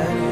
Yeah.